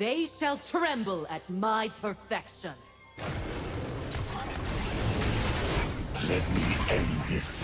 They shall tremble at my perfection. Let me end this.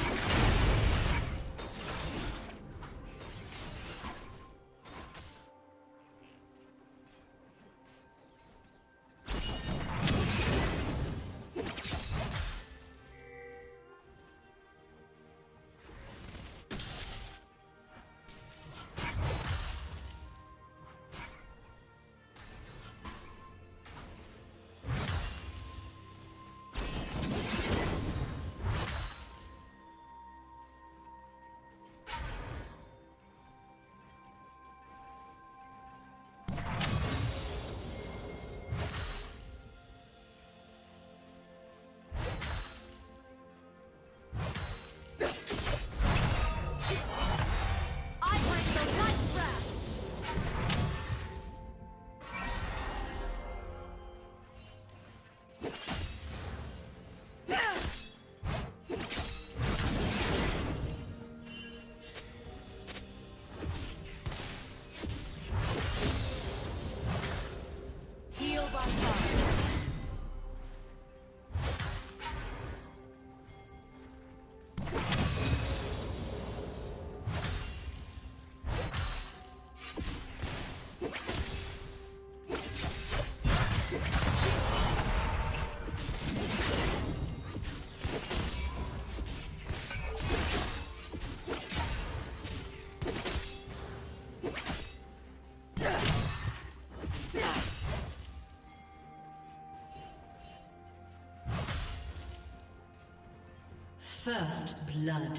First blood.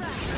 round.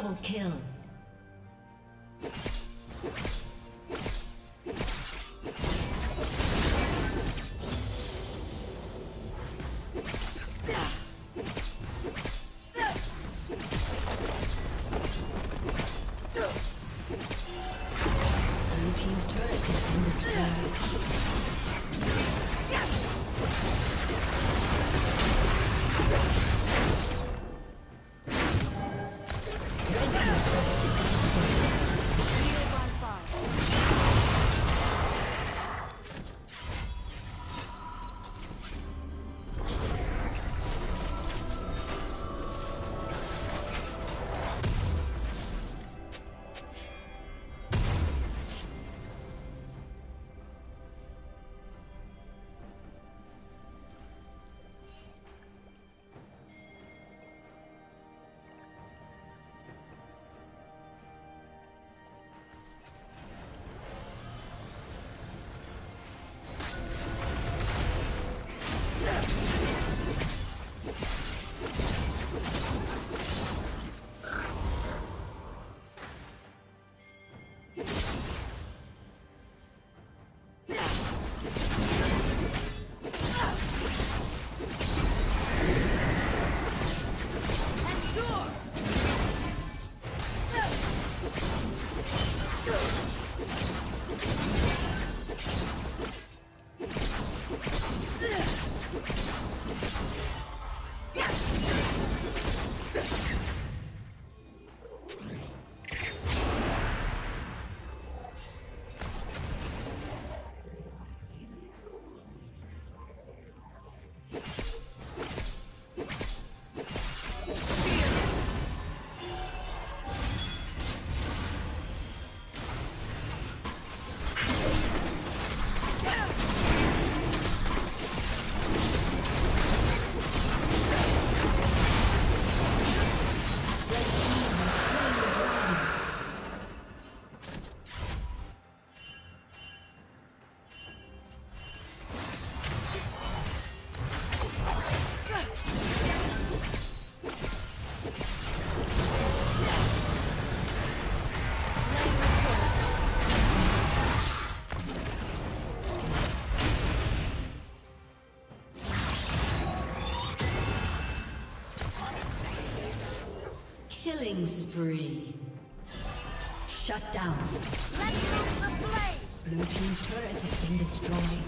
Double kill. Killing spree. Shut down. Let loose the flame! Blue Team's turret has been destroyed.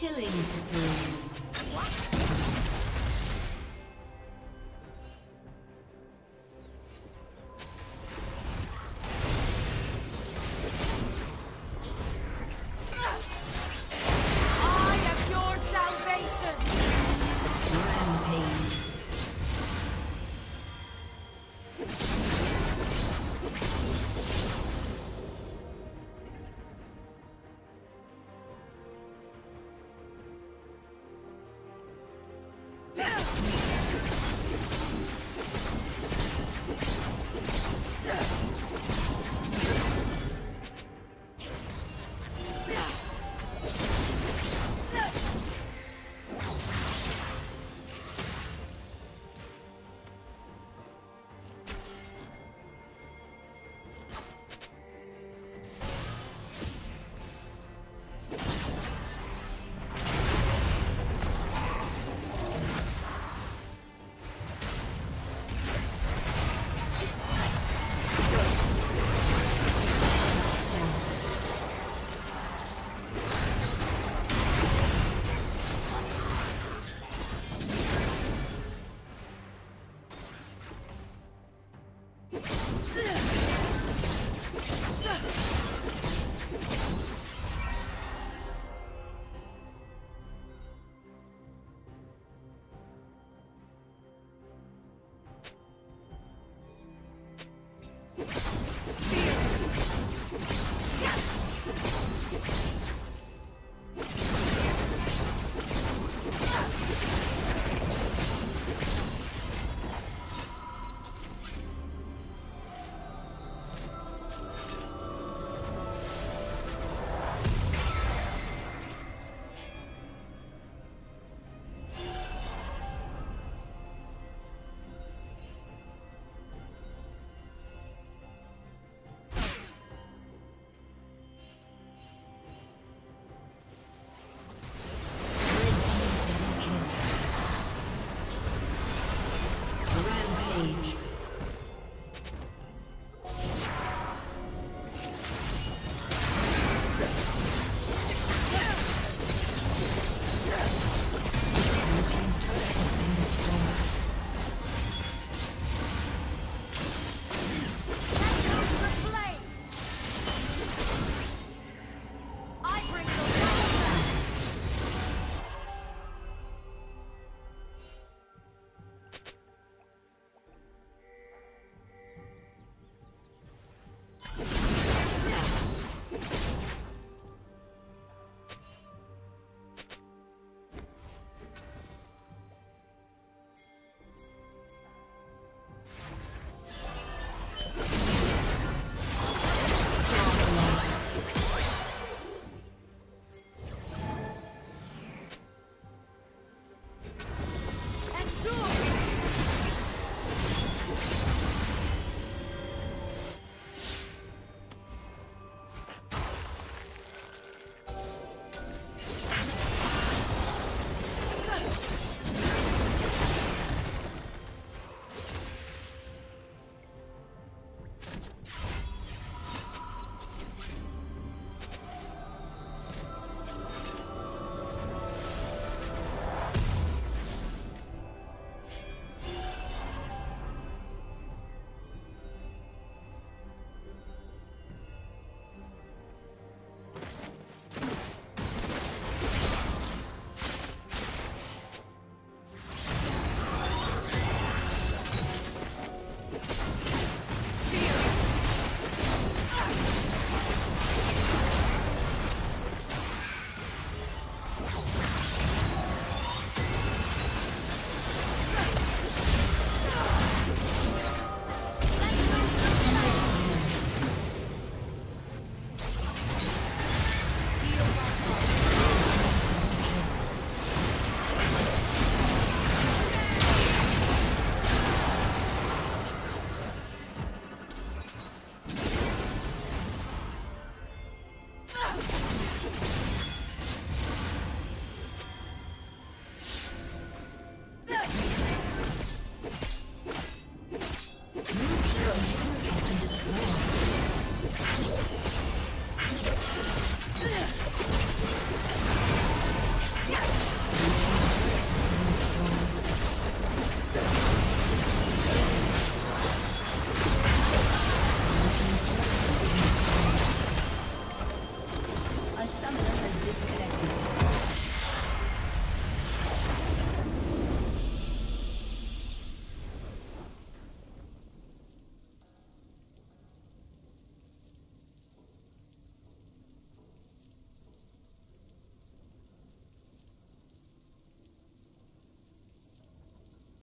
Killing spree.